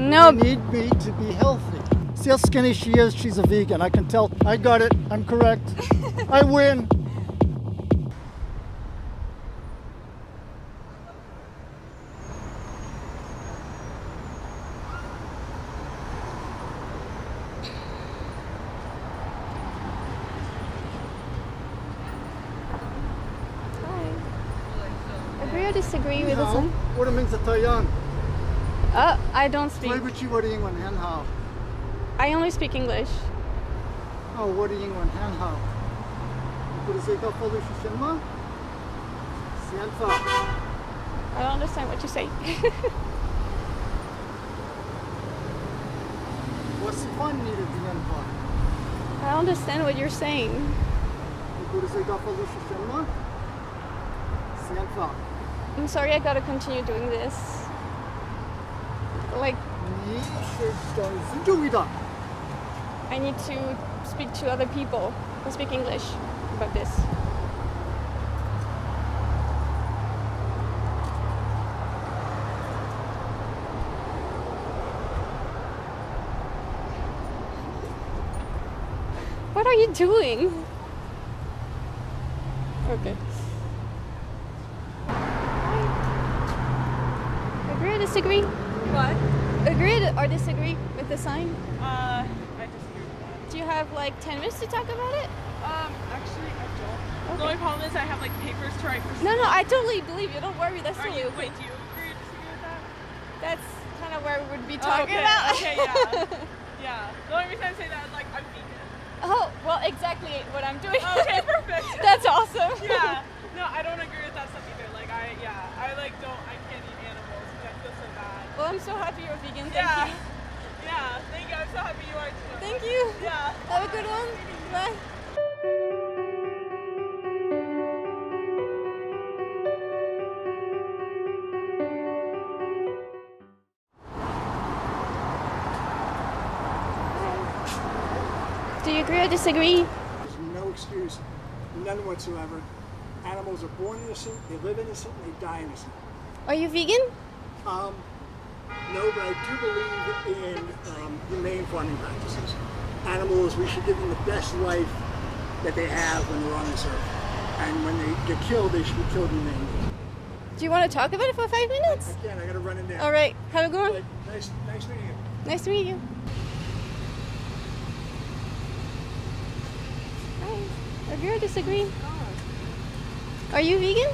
No. You need me to be healthy. See how skinny she is? She's a vegan. I can tell. I got it. I'm correct. I win. Hi. Agree or disagree with Hao, this? what it means to Taiyang. Uh, I don't speak. 对不起，我的英文很好。 I only speak English. 哦，我的英文很好。你不是这个法律是什么？宪法。 I don't understand what you say. 我喜欢你的电话。 I don't understand what you're saying. 你不是这个法律是什么？宪法。 I'm sorry, I gotta continue doing this. like... I need to speak to other people who speak English about this. What are you doing? Okay. I agree or disagree? What? Agree or disagree with the sign? Uh, I disagree with that. Do you have like 10 minutes to talk about it? Um, actually, I don't. The only problem is I have like papers to write for school. No, no. I totally believe you. Don't worry. That's Are totally you? okay. Wait, do you agree or disagree with that? That's kind of where we would be Oh, talking okay, about. okay, yeah. Yeah. The only reason I say that is like I'm vegan. oh, well, exactly what I'm doing. Okay, perfect. That's awesome. yeah. No, I don't agree with that stuff either. Like I, yeah, I like don't, I can't eat animals because I feel so bad. Well, I'm so happy you're vegan. Thank yeah. you. Yeah. Thank you. I'm so happy you are too. Thank you. Yeah. Have a good one. Bye. Do you agree or disagree? There's no excuse, none whatsoever. Animals are born innocent, they live innocent, and they die innocent. Are you vegan? Um, no, but I do believe in um, humane farming practices. Animals, we should give them the best life that they have when they're on this earth. And when they get killed, they should be killed humanely. Do you want to talk about it for five minutes? Again, I gotta run in there. All right. Have a good one. But nice, nice meeting you. Nice to meet you. Hi. Agree or disagree? Are you vegan?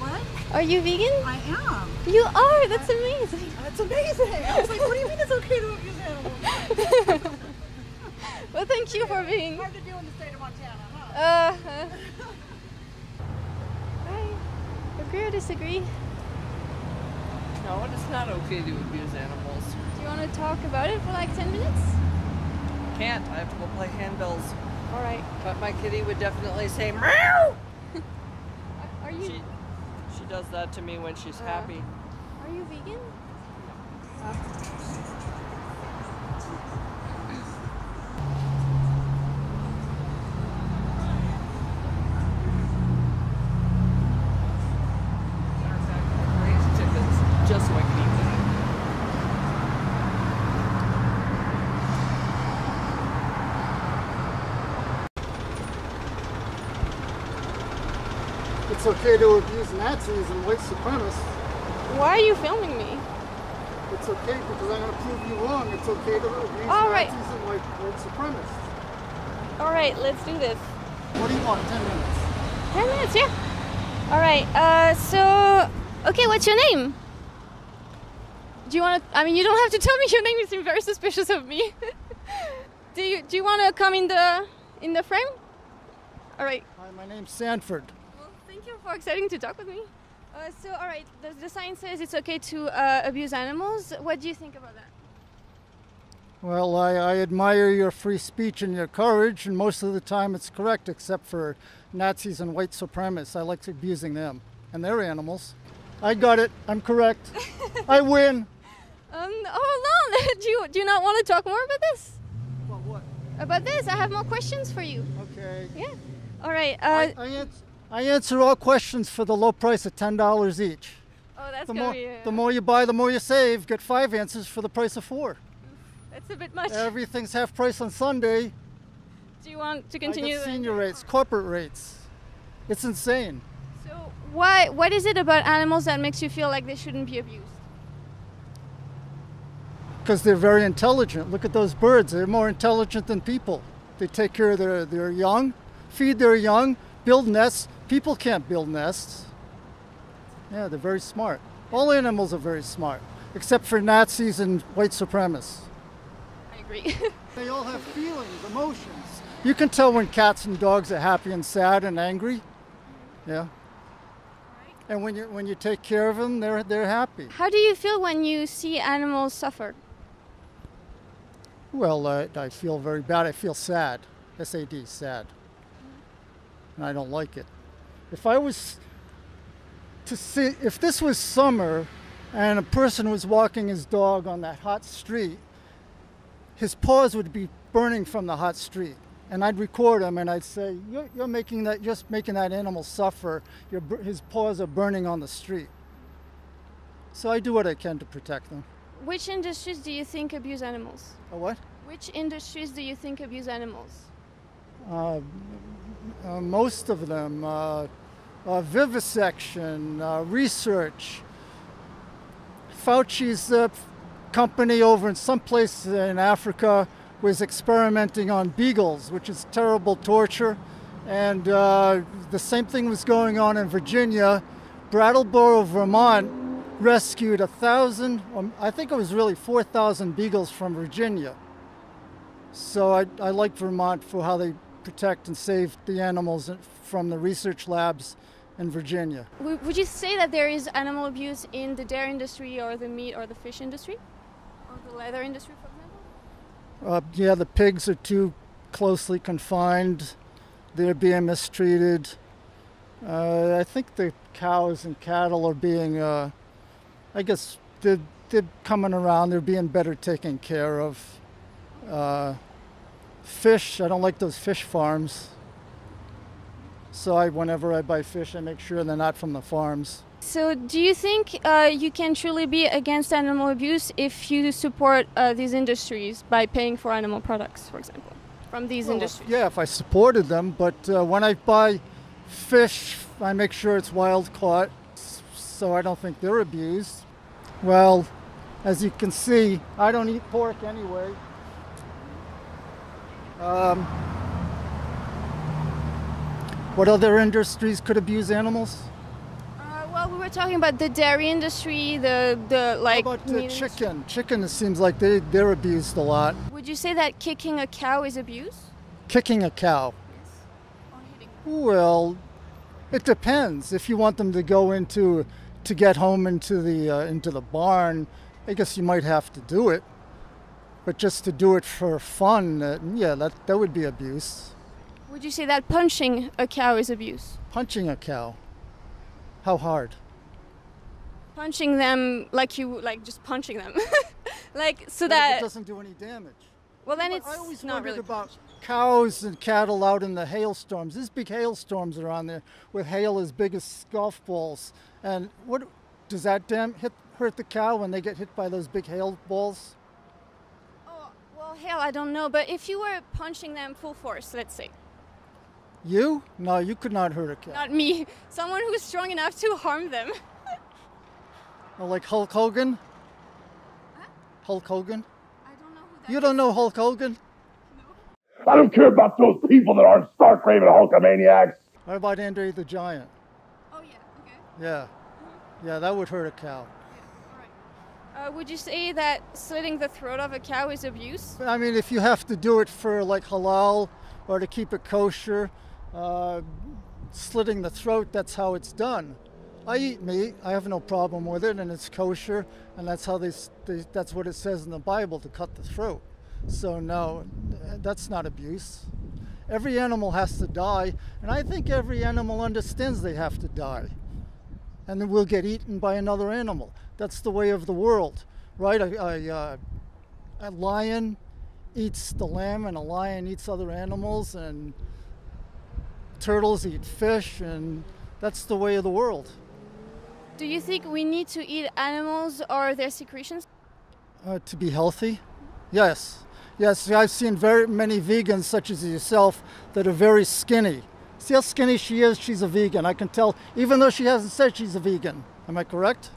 What? Are you vegan? I am. You are. That's amazing. That's amazing. I was like, what do you mean it's okay to abuse animals? Well, thank you for being. Hard to do in the state of Montana, huh? Uh. uh. Hi. Agree or disagree? No, it's not okay to abuse animals. Do you want to talk about it for like ten minutes? Can't. I have to go play handbells. All right. But my kitty would definitely say meow. Are you She, she does that to me when she's Uh. happy. Are you vegan? Matter of fact, I raised chickens just so I can eat them. It's okay to abuse Nazis and white supremacists. Why are you filming me? It's okay because I'm going to prove you wrong. It's okay to abuse All right. Nazis and white, white supremacists. All right, let's do this. What do you want? Ten minutes. Ten minutes, yeah. All right. Uh, so, okay, what's your name? Do you want to? I mean, you don't have to tell me your name. You seem very suspicious of me. do you Do you want to come in the in the frame? All right. Hi, my name's Sanford. Well, thank you for accepting to talk with me. Uh, so, all right, the, the sign says it's okay to uh, abuse animals. What do you think about that? Well, I, I admire your free speech and your courage, and most of the time it's correct, except for Nazis and white supremacists. I like abusing them and their animals. I got it. I'm correct. I win. Um, hold on. do you do you not want to talk more about this? Well, what? About this, I have more questions for you. Okay. Yeah. All right. Uh, I, I, ans- I answer all questions for the low price of ten dollars each. Oh, that's The more, be. Uh, the more you buy, the more you save. Get five answers for the price of four. that's a bit much. Everything's half price on Sunday. Do you want to continue? I get senior rates, corporate rates. It's insane. So why? What is it about animals that makes you feel like they shouldn't be abused? because they're very intelligent. Look at those birds; they're more intelligent than people. They take care of their, their young, feed their young, build nests. People can't build nests. Yeah, they're very smart. All animals are very smart, except for Nazis and white supremacists. I agree. They all have feelings, emotions. You can tell when cats and dogs are happy and sad and angry. Yeah. And when you when you take care of them, they're they're happy. How do you feel when you see animals suffer? Well, uh, I feel very bad. I feel sad. SAD, sad. And I don't like it. If I was to see, if this was summer and a person was walking his dog on that hot street, his paws would be burning from the hot street. And I'd record him and I'd say, you're, you're making that, just making that animal suffer. Your, his paws are burning on the street. So I do what I can to protect them. Which industries do you think abuse animals? A what? Which industries do you think abuse animals? Uh, uh, most of them, uh, uh, vivisection, uh, research. Fauci's uh, company over in some place in Africa was experimenting on beagles, which is terrible torture. And uh, the same thing was going on in Virginia. Brattleboro, Vermont rescued a thousand, um, I think it was really 4,000 beagles from Virginia. So I, I like Vermont for how they protect and save the animals from the research labs in Virginia. Would you say that there is animal abuse in the dairy industry or the meat or the fish industry? Or the leather industry, for example? Uh, yeah, the pigs are too closely confined. They're being mistreated. Uh, I think the cows and cattle are being, uh, I guess, they're, they're coming around. They're being better taken care of. Uh, fish, I don't like those fish farms. So I, whenever I buy fish, I make sure they're not from the farms. So, do you think uh, you can truly be against animal abuse if you support uh, these industries by paying for animal products, for example, from these Well, industries? yeah, if I supported them, but uh, when I buy fish, I make sure it's wild caught, so I don't think they're abused. Well, as you can see, I don't eat pork anyway. Um, what other industries could abuse animals? Uh, well, we were talking about the dairy industry, the the like. How about uh, industry. chicken? Chicken, it seems like they, they're abused a lot. Would you say that kicking a cow is abuse? Kicking a cow. Yes. Well, it depends. If you want them to go into to get home into the uh, into the barn, I guess you might have to do it. But just to do it for fun, uh, yeah, that that would be abuse. Would you say that punching a cow is abuse? Punching a cow. How hard? Punching them like you like just punching them, like so if that it doesn't do any damage. well then But it's I always not wondered really. about cows and cattle out in the hailstorms. These big hailstorms are on there with hail as big as golf balls. And what does that damn hit hurt the cow when they get hit by those big hail balls? Oh, well, hell, I don't know. But if you were punching them full force, let's say, You? No, you could not hurt a cow. not me, someone who's strong enough to harm them. Oh, like Hulk Hogan? Hulk Hogan? I don't know who that You don't know Hulk Hogan? I don't care about those people that aren't stark raving hulkamaniacs. What about Andre the Giant? Oh yeah, okay. Yeah. Yeah, that would hurt a cow. Uh, would you say that slitting the throat of a cow is abuse? I mean, if you have to do it for like halal or to keep it kosher, uh, slitting the throat, that's how it's done. I eat meat. I have no problem with it, and it's kosher, and that's how they, they that's what it says in the Bible to cut the throat. So no, that's not abuse. Every animal has to die, and I think every animal understands they have to die, and then we'll get eaten by another animal. That's the way of the world, right? A, a, uh, a lion eats the lamb and a lion eats other animals and turtles eat fish and that's the way of the world Do you think we need to eat animals or their secretions? Uh, to be healthy? Yes. Yes, I've seen very many vegans, such as yourself, that are very skinny. See how skinny she is? She's a vegan. I can tell, even though she hasn't said she's a vegan. Am I correct?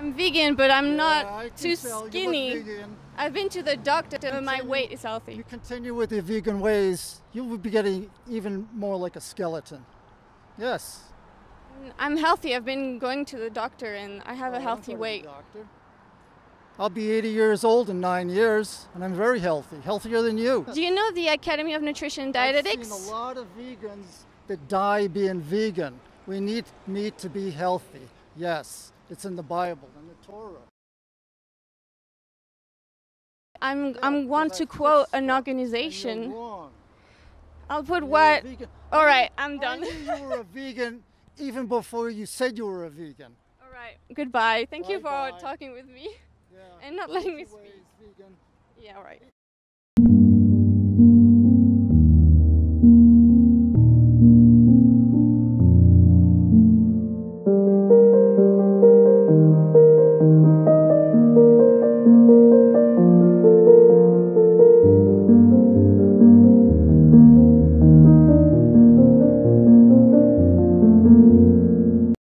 I'm vegan, but I'm not too tell you look skinny. I've been to the doctor, and my weight is healthy. You continue with your vegan ways, you will be getting even more like a skeleton. Yes. I'm healthy. I've been going to the doctor, and I have Oh, a healthy going to the weight. doctor. I'll be 80 years old in nine years, and I'm very healthy, healthier than you. Do you know the Academy of Nutrition and I've Dietetics? seen a lot of vegans that die being vegan. We need meat to be healthy. Yes, it's in the Bible and the Torah. I'm Yeah, I'm want to quote an organization. I'll put You're what? All right, I right, knew- I'm done. you were a vegan even before you said you were a vegan. All right. Goodbye. Thank you for Bye-bye. talking with me Yeah. and not letting me speak. Yeah. All right.